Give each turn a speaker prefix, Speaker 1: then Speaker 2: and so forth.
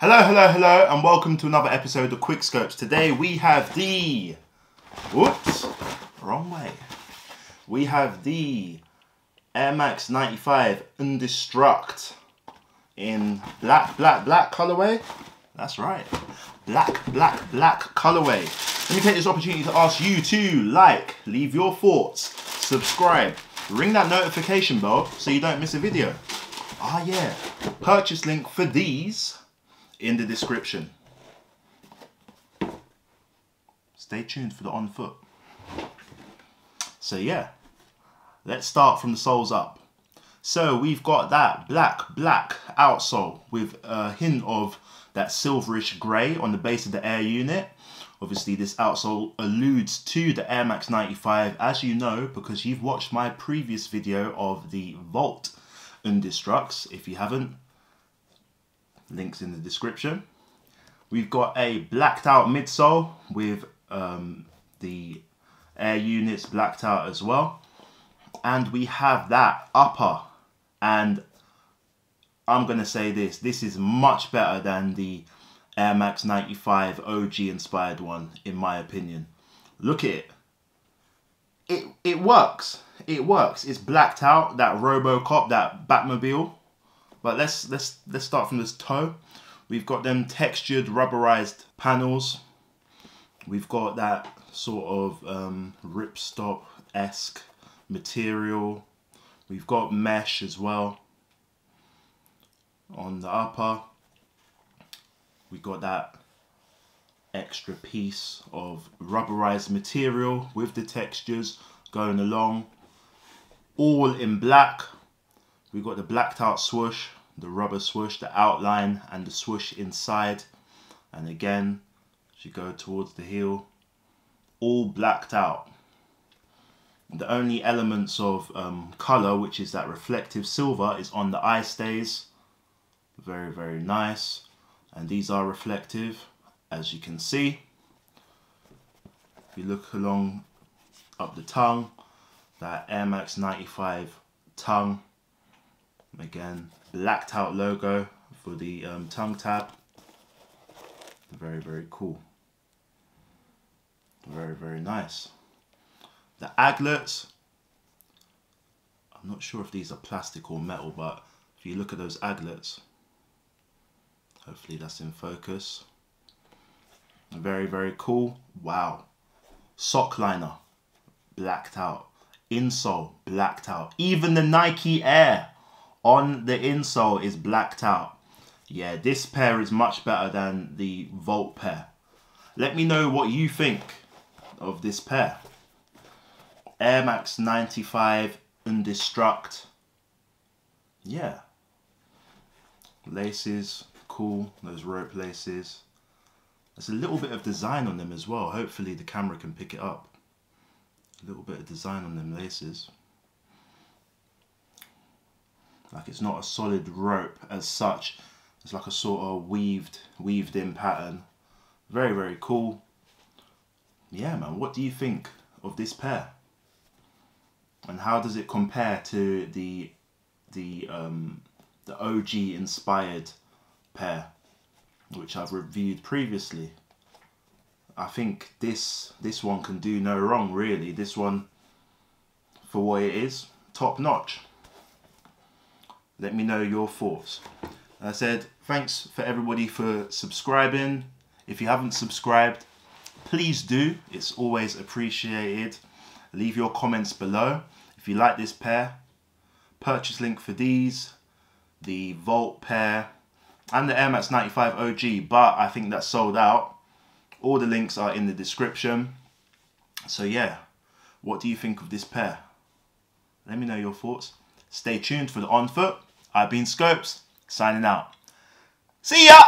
Speaker 1: Hello, hello, hello, and welcome to another episode of Quick Schopes. Today we have the. Whoops, wrong way. We have the Air Max 95 NDSTRKT in black, black, black colorway. That's right, black, black, black colorway. Let me take this opportunity to ask you to like, leave your thoughts, subscribe, ring that notification bell so you don't miss a video. Ah, yeah, purchase link for these in the description. Stay tuned for the on foot. So yeah, let's start from the soles up. So we've got that black, black outsole with a hint of that silverish grey on the base of the air unit. Obviously this outsole alludes to the Air Max 95 as you know because you've watched my previous video of the Volt NDSTRKTs. If you haven't, links in the description. We've got a blacked out midsole with um, the air units blacked out as well. And we have that upper and I'm going to say this, this is much better than the Air Max 95 OG inspired one in my opinion. Look at it. It, it works. It works. It's blacked out, that Robocop, that Batmobile. But let's let's let's start from this toe. We've got them textured rubberized panels. We've got that sort of um, ripstop-esque material. We've got mesh as well on the upper. We got that extra piece of rubberized material with the textures going along. All in black We've got the blacked out swoosh, the rubber swoosh, the outline and the swoosh inside. And again, as you go towards the heel, all blacked out. The only elements of um, colour, which is that reflective silver, is on the eye stays. Very, very nice. And these are reflective, as you can see. If you look along up the tongue, that Air Max 95 tongue Again, blacked out logo for the um, tongue tab. Very, very cool. Very, very nice. The aglets, I'm not sure if these are plastic or metal, but if you look at those aglets, hopefully that's in focus. Very, very cool. Wow. Sock liner, blacked out. Insole, blacked out. Even the Nike Air on the insole is blacked out. Yeah, this pair is much better than the Volt pair. Let me know what you think of this pair. Air Max 95 NDSTRKT. Yeah. Laces, cool. Those rope laces. There's a little bit of design on them as well. Hopefully the camera can pick it up. A little bit of design on them laces. Like it's not a solid rope as such. It's like a sort of weaved, weaved in pattern. Very, very cool. Yeah, man, what do you think of this pair? And how does it compare to the the um, the OG inspired pair, which I've reviewed previously? I think this this one can do no wrong, really. This one, for what it is, top notch let me know your thoughts. I said, thanks for everybody for subscribing. If you haven't subscribed, please do. It's always appreciated. Leave your comments below. If you like this pair, purchase link for these, the Volt pair, and the Air Max 95 OG, but I think that's sold out. All the links are in the description. So yeah, what do you think of this pair? Let me know your thoughts. Stay tuned for the on foot. I've been Schopes, signing out. See ya!